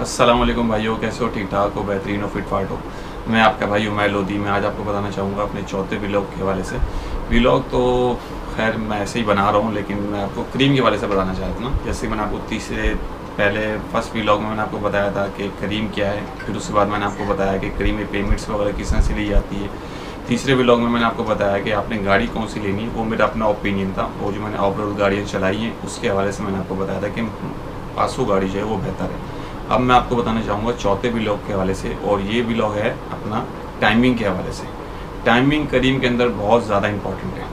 असलम भाइयों, कैसे हो? ठीक ठाक हो? बेहतरीन हो? फिट फाट हो? मैं आपका भाई उमैर लोधी, मैं आज आपको बताना चाहूँगा अपने चौथे व्लॉग के हवाले से। व्लॉग तो खैर मैं ऐसे ही बना रहा हूँ, लेकिन मैं आपको क्रीम के हवाले से बताना चाहता हूँ जैसे मैंने आपको तीसरे पहले फ़र्स्ट व्लॉग में मैंने आपको बताया था कि क्रीम क्या है, फिर उसके बाद मैंने आपको बताया कि क्रीम में पेमेंट्स वगैरह किस तरह से ली जाती है। तीसरे ब्लॉग में मैंने आपको बताया कि आपने गाड़ी कौन सी लेनी है, वो मेरा अपना ओपिनियन था, वो जो मैंने ऑफ़ रोड गाड़ियाँ चलाई हैं, उसके हवाले से मैंने आपको बताया था कि पासो गाड़ी जो है वो बेहतर है। अब मैं आपको बताना चाहूँगा चौथे ब्लॉग के हवाले से, और ये ब्लॉग है अपना टाइमिंग के हवाले से। टाइमिंग करीम के अंदर बहुत ज़्यादा इंपॉर्टेंट है।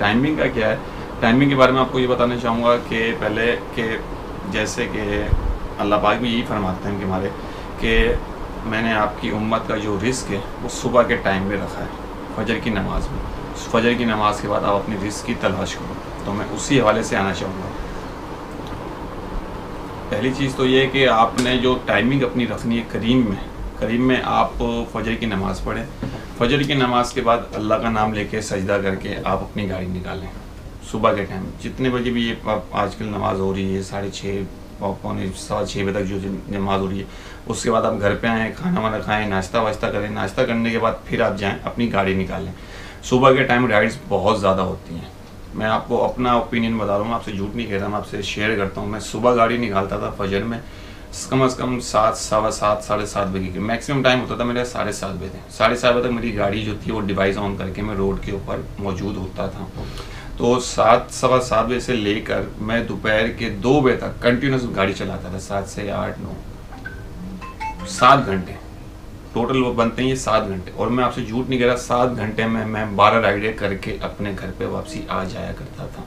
टाइमिंग का क्या है? टाइमिंग के बारे में आपको ये बताना चाहूँगा कि पहले के जैसे कि अल्लाह पाक भी यही फरमाते हैं कि हमारे, कि मैंने आपकी उम्मत का जो रिस्क है, वो सुबह के टाइम में रखा है। फजर की नमाज़ में। फजर की नमाज़ के बाद आप अपनी रिस्क की तलाश करो। तो मैं उसी हवाले से आना चाहूँगा। पहली चीज़ तो ये है कि आपने जो टाइमिंग अपनी रखनी है करीम में करीम में आप फजर की नमाज़ पढ़ें। फजर की नमाज़ के बाद अल्लाह का नाम लेके सजदा करके आप अपनी गाड़ी निकालें। सुबह के टाइम जितने बजे भी ये आजकल नमाज़ हो रही है, साढ़े छः पौने सवा छः बजे तक जो नमाज़ हो रही है। उसके बाद आप घर पे आएँ, खाना वाना खाएँ, नाश्ता वाश्ता करें। नाश्ता करने के बाद फिर आप जाएँ, अपनी गाड़ी निकालें सुबह के टाइम राइड्स बहुत ज़्यादा होती हैं। मैं आपको अपना ओपिनियन बता रहा हूँ आपसे झूठ नहीं कह रहा, मैं आपसे शेयर करता हूँ। मैं सुबह गाड़ी निकालता था फजर में, कम अज़ कम सात सवा सात, साढ़े सात बजे की मैक्सिमम टाइम होता था मेरा साढ़े सात बजे। साढ़े सात बजे तक मेरी गाड़ी जो थी वो डिवाइस ऑन करके मैं रोड के ऊपर मौजूद होता था। तो सात, सवा सात बजे से लेकर मैं दोपहर के दो बजे तक कंटिन्यूस गाड़ी चलाता था, सात से आठ, नौ। सात घंटे। टोटल वो बनते हैं ये सात घंटे। और मैं आपसे झूठ नहीं कह रहा, सात घंटे में मैं बारह राइडें करके अपने घर पे वापसी आ जाया करता था।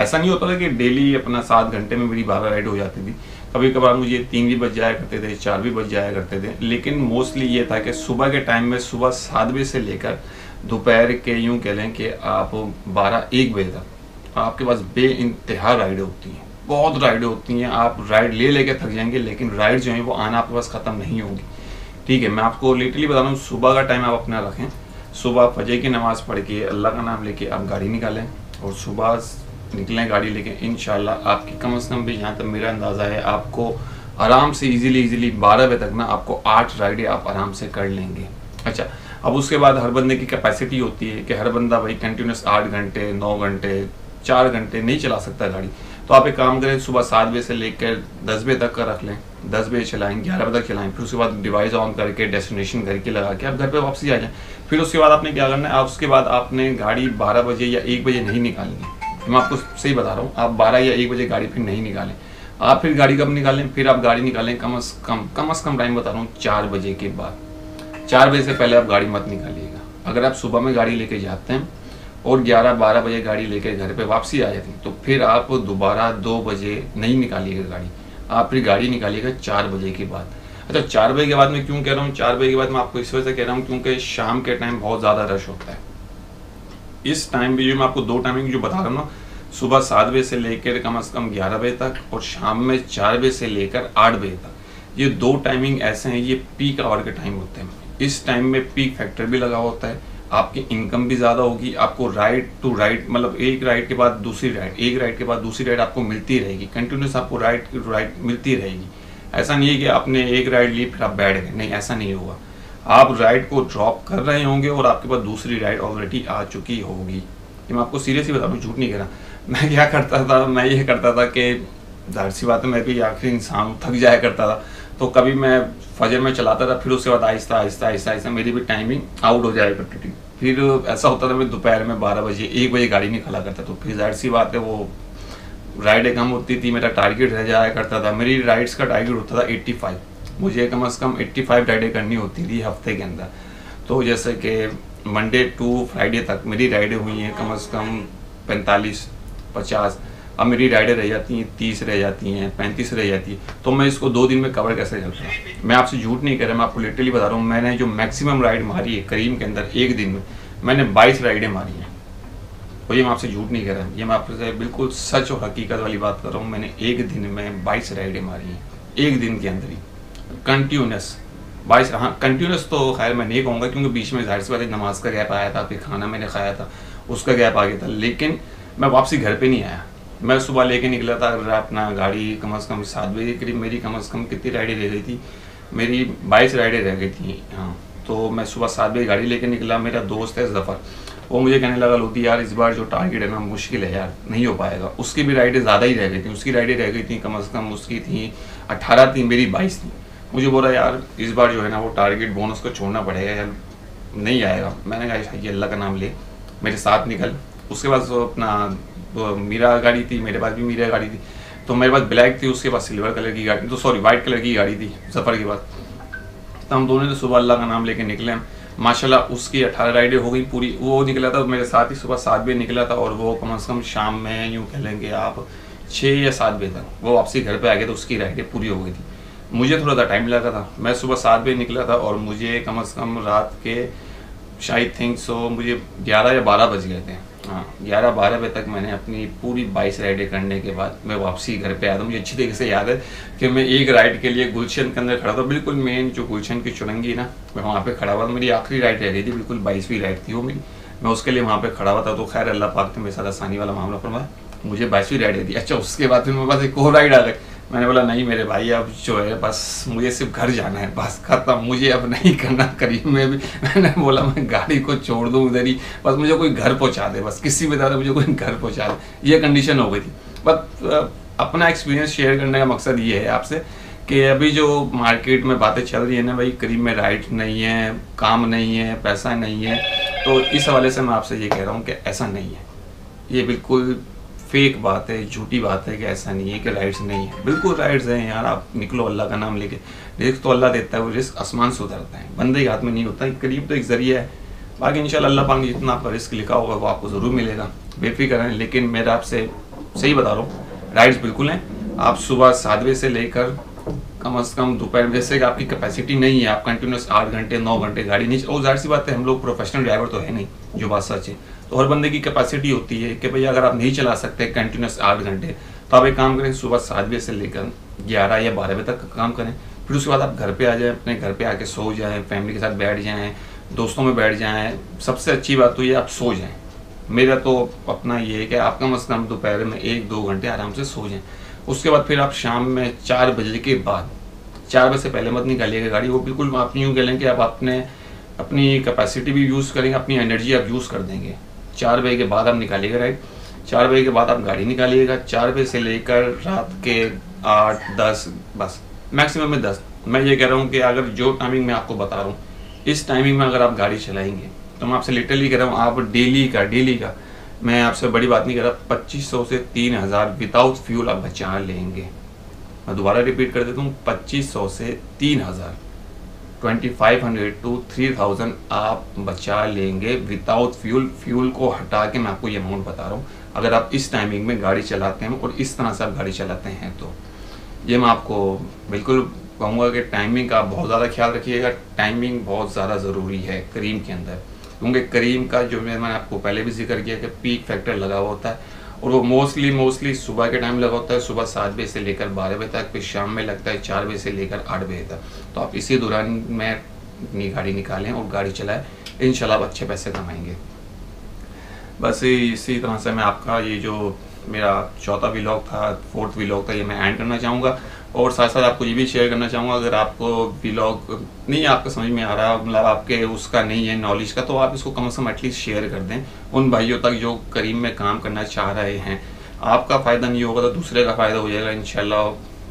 ऐसा नहीं होता था कि डेली अपना सात घंटे में मेरी बारह राइड हो जाती थी। कभी कभार मुझे तीन भी बज जाया करते थे, चार भी बज जाया करते थे। लेकिन मोस्टली ये था कि सुबह के टाइम में सुबह सात बजे से लेकर दोपहर के यूँ कह लें कि आप बारह, एक बजे तक। आपके पास बे इंतहा राइडें होती हैं। बहुत राइडें होती हैं। आप राइड ले लेके थक जाएँगे, लेकिन राइड जो है वो आना आपके पास ख़त्म नहीं होगी। ठीक है, मैं आपको लिटरली बता रहा हूँ, सुबह का टाइम आप अपना रखें। सुबह फजर की नमाज़ पढ़ के अल्लाह का नाम लेके आप गाड़ी निकालें और सुबह निकलें गाड़ी लेके इन आपकी कम अज़ कम भी जहाँ तक मेरा अंदाज़ा है, आपको आराम से इजीली इजीली बारह बजे तक ना आपको आठ राइडें आप आराम से कर लेंगे। अच्छा अब उसके बाद हर बंदे की कैपेसिटी होती है कि हर बंदा भाई कंटिन्यूस आठ घंटे, नौ घंटे, चार घंटे नहीं चला सकता गाड़ी। तो आप एक काम करें, सुबह सात बजे से लेकर दस बजे तक का रख लें। दस बजे चलाएँ, ग्यारह बजे तक चलाएँ, फिर उसके बाद डिवाइस ऑन करके डेस्टिनेशन घर के लगा के आप घर पे वापसी आ जाएँ। फिर उसके बाद आपने क्या करना है, आप उसके बाद आपने गाड़ी बारह बजे या एक बजे नहीं निकालनी। मैं आपको सही बता रहा हूँ, आप बारह या एक बजे गाड़ी फिर नहीं निकालें। आप फिर गाड़ी कब निकालें? फिर आप गाड़ी निकालें कम अज़ कम कम अज़ कम टाइम बता रहा हूँ, चार बजे के बाद। चार बजे से पहले आप गाड़ी मत निकालिएगा। अगर आप सुबह में गाड़ी लेके जाते हैं और 11-12 बजे गाड़ी लेके घर पे वापसी आ जाती तो फिर आप दोबारा दो बजे नहीं निकालिएगा गाड़ी। आप फिर गाड़ी निकालिएगा चार बजे के बाद। अच्छा चार बजे के बाद मैं क्यों कह रहा हूँ? चार बजे के बाद मैं आपको इस वजह से कह रहा हूँ क्योंकि शाम के टाइम बहुत ज़्यादा रश होता है। इस टाइम भी जो मैं आपको दो टाइमिंग जो बता रहा हूँ ना, सुबह सात बजे से लेकर कम अज़ कम ग्यारह बजे तक और शाम में चार बजे से लेकर आठ बजे तक, ये दो टाइमिंग ऐसे हैं, ये पीक आवर के टाइम होते हैं। इस टाइम में पीक फैक्टर भी लगा होता है। आपकी इनकम भी ज़्यादा होगी, आपको राइट टू राइट मतलब एक राइड के बाद दूसरी राइड एक राइड के बाद दूसरी राइड आपको मिलती रहेगी। कंटिन्यूस आपको राइड राइड मिलती रहेगी। ऐसा नहीं है कि आपने एक राइड ली, फिर आप बैठ गए। नहीं, ऐसा नहीं होगा। आप राइड को ड्रॉप कर रहे होंगे और आपके पास दूसरी राइड ऑलरेडी आ चुकी होगी। मैं आपको सीरियसली बता रहा झूठ नहीं कह रहा। मैं क्या करता था? मैं ये करता था कि ज़ाहिर सी बात है, मैं भी आखिरी इंसान थक जाया करता था। तो कभी मैं फजर में चलाता था, फिर उसके बाद आहिस्ता आहिस्ता आहिस्ता आहिस्ता मेरी भी टाइमिंग आउट हो जाया करती फिर ऐसा होता था, मैं दोपहर में बारह बजे, एक बजे गाड़ी निकला करता तो फिर ज़ाहिर सी बात है, वो राइडें कम होती थी, मेरा टारगेट रह जाया करता था। मेरी राइड्स का टारगेट होता था एट्टी फाइव मुझे कम अज़ कम एट्टी फाइव राइडें करनी होती थी हफ़्ते के अंदर। तो जैसे कि मंडे टू फ्राइडे तक मेरी राइडें हुई हैं कम अज़ कम पैंतालीस, पचास। अब मेरी राइडें रह जाती हैं, तीस रह जाती हैं, पैंतीस रह जाती है तो मैं इसको दो दिन में कवर कैसे करता हूँ? मैं आपसे झूठ नहीं कर रहा, मैं आपको लिटरली बता रहा हूँ, मैंने जो मैक्सिमम राइड मारी है करीम के अंदर एक दिन में, मैंने बाईस राइडें मारी हैं। और ये मैं आपसे झूठ नहीं कर रहा, ये मैं आपसे बिल्कुल सच और हकीकत वाली बात कर रहा हूँ, मैंने एक दिन में बाईस राइडें मारी हैं, एक दिन के अंदर ही। कंटिन्यूस बाईस हाँ कंटिन्यूस तो खैर मैं नहीं कहूँगा क्योंकि बीच में ज़ाहिर सी बात नमाज़ का गैप आया था, फिर खाना मैंने खाया था, उसका गैप आ गया था, लेकिन मैं वापसी घर पे नहीं आया। मैं सुबह लेके निकला था अपना गाड़ी कम अज़ कम सात बजे के करीब मेरी कम अज़ कम कितनी राइडें रह गई थी? मेरी बाईस राइडें रह गई थी हाँ। तो मैं सुबह सात बजे गाड़ी लेके निकला, मेरा दोस्त है जफ़र वो मुझे कहने लगा लोती यार, इस बार जो टारगेट है ना, मुश्किल है यार, नहीं हो पाएगा। उसकी भी राइडें ज़्यादा ही रह गई थी, उसकी राइडें रह गई थी कम अज़ कम उसकी थी अट्ठारह थी, मेरी बाईस थी। मुझे बोला, यार, इस बार जो है ना वो टारगेट बोनस को छोड़ना पड़ेगा यार, नहीं आएगा। मैंने कहा अल्लाह का नाम ले, मेरे साथ निकल। उसके बाद अपना मीरा गाड़ी थी, मेरे पास भी मीरा गाड़ी थी। तो मेरे पास ब्लैक थी, उसके पास सिल्वर कलर की गाड़ी तो सॉरी वाइट कलर की गाड़ी थी, सफ़र के बाद। तो हम दोनों ने सुबह अल्लाह का नाम लेके निकले माशाल्लाह, उसकी अठारह राइडें हो गई पूरी। वो निकला था, मेरे साथ ही सुबह सात बजे निकला था, और वो कम अज़ कम शाम में, यूँ कह लेंगे आप छः या सात बजे तक। वो वापसी घर पे आ गए तो उसकी राइडें पूरी हो गई थी। मुझे थोड़ा सा टाइम लगा था। मैं सुबह सात बजे निकला था, और मुझे कम अज़ कम रात के शायद थिंक सो मुझे ग्यारह या बारह बज गए थे। ग्यारह बारह बजे तक मैंने अपनी पूरी बाईस राइडें करने के बाद मैं वापसी घर पे आया था। मुझे अच्छी तरीके से याद है कि मैं एक राइड के लिए गुलशन के अंदर खड़ा था। बिल्कुल मेन जो गुलशन की चुरंगी ना, मैं वहाँ पे खड़ा हुआ था। मेरी आखिरी राइड रह गई थी, बिल्कुल बाईसवीं राइड थी वो मेरी। मैं उसके लिए वहाँ पे खड़ा हुआ था तो खैर अल्लाह पाक ने मेरे साथ आसानी वाला मामला फरमाया। मुझे बाईसवीं राइड दी अच्छा उसके बाद फिर मेरे पास एक और राइड आ गई। मैंने बोला, नहीं मेरे भाई, अब जो है, बस मुझे सिर्फ़ घर जाना है, बस खत्म मुझे अब नहीं करना करीब में भी मैंने बोला, मैं गाड़ी को छोड़ दूँ उधर ही, बस मुझे कोई घर पहुँचा दे, बस किसी भी तरह मुझे कोई घर पहुँचा दे। ये कंडीशन हो गई थी। बस अपना एक्सपीरियंस शेयर करने का मकसद ये है आपसे कि अभी जो मार्केट में बातें चल रही है ना भाई, करीब में राइट नहीं है, काम नहीं है, पैसा नहीं है तो इस हवाले से मैं आपसे ये कह रहा हूँ कि ऐसा नहीं है। ये बिल्कुल फेक बात है, झूठी बात है कि ऐसा नहीं है कि राइट्स नहीं है। बिल्कुल राइट्स हैं यार, आप निकलो अल्लाह का नाम लेके। रिस्क तो अल्लाह देता है, वो रिस्क आसमान से उतरता है। बंदे के हाथ में नहीं होता करीब तो एक ज़रिया है। बाकी इंशाल्लाह अल्लाह पाक जितना आपका रिस्क लिखा होगा, वो आपको ज़रूर मिलेगा। बेफिक्र है लेकिन मेरा आपसे सही बता रहा हूँ राइड्स बिल्कुल हैं। आप सुबह सात बजे से लेकर कम अज़ कम दोपहर जैसे आपकी कैपेसिटी नहीं है, आप कंटिन्यूस आठ घंटे, नौ घंटे गाड़ी नहीं और ज़ाहिर सी बात है, हम लोग प्रोफेशनल ड्राइवर तो है नहीं, जो बात सच है। तो हर बंदे की कैपेसिटी होती है कि भाई अगर आप नहीं चला सकते कंटिन्यूस आठ घंटे तो आप एक काम करें, सुबह सात बजे से लेकर ग्यारह या बारह बजे तक का काम करें। फिर उसके बाद आप घर पे आ जाएँ, अपने घर पे आके सो जाएँ फैमिली के साथ बैठ जाएँ, दोस्तों में बैठ जाएँ। सबसे अच्छी बात तो ये आप सो जाएँ। मेरा तो अपना ये है कि आप कम अज़ कम दोपहर में एक, दो घंटे आराम से सो जाएँ। उसके बाद फिर आप शाम में चार बजे के बाद, चार बजे से पहले मत निकालिएगा गाड़ी, वो बिल्कुल आप यूँ कह लें कि आप अपने, अपनी कैपेसिटी भी यूज़ करेंगे, अपनी एनर्जी आप यूज़ कर देंगे। चार बजे के बाद आप निकालिएगा राइट चार बजे के बाद आप गाड़ी निकालिएगा, चार बजे से लेकर रात के आठ, दस, बस मैक्सिमम में दस। मैं ये कह रहा हूँ कि अगर जो टाइमिंग मैं आपको बता रहा हूँ, इस टाइमिंग में अगर आप गाड़ी चलाएँगे तो मैं आपसे लिटरली कह रहा हूँ, आप डेली का डेली का, मैं आपसे बड़ी बात नहीं कर रहा, पच्चीस सौ से तीन हज़ार विदाउट फ्यूल आप बचा लेंगे। मैं दोबारा रिपीट कर देता हूँ, पच्चीस सौ से तीन हज़ार। Twenty five hundred two three thousand आप बचा लेंगे विदाउट फ्यूल फ्यूल को हटा के मैं आपको ये अमाउंट बता रहा हूँ। अगर आप इस टाइमिंग में गाड़ी चलाते हैं और इस तरह से आप गाड़ी चलाते हैं तो। ये मैं आपको बिल्कुल कहूँगा कि टाइमिंग का बहुत ज़्यादा ख्याल रखिएगा। टाइमिंग बहुत ज़्यादा ज़रूरी है करीम के अंदर। क्योंकि करीम का जो मैंने आपको पहले भी ज़िक्र किया कि पीक फैक्टर लगा हुआ होता है। और वो मोस्टली मोस्टली सुबह के टाइम लगा होता है, सुबह सात बजे से लेकर बारह बजे तक, फिर शाम में लगता है चार बजे से लेकर आठ बजे तक। तो आप इसी दौरान में अपनी गाड़ी निकालें और गाड़ी चलाएँ। इन आप अच्छे पैसे कमाएँगे। बस इसी तरह से मैं आपका ये जो मेरा चौथा व्लॉग था फोर्थ व्लॉग था, ये मैं एंड करना चाहूँगा। और साथ साथ आपको ये भी शेयर करना चाहूँगा, अगर आपको ब्लॉग नहीं, आपको समझ में आ रहा मतलब आपके उसका नहीं है नॉलेज का तो आप इसको कम से कम एटलीस्ट शेयर कर दें। उन भाइयों तक जो करीम में काम करना चाह रहे हैं। आपका फ़ायदा नहीं होगा तो दूसरे का फ़ायदा हो जाएगा इन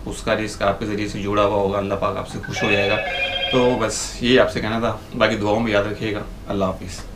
उसका रिस्क आपके ज़रिए से जुड़ा हुआ होगा, अल्लाह पाक आपसे खुश हो जाएगा। तो बस ये आपसे कहना था, बाकी दुआओं में याद रखिएगा। अल्लाह हाफिज़।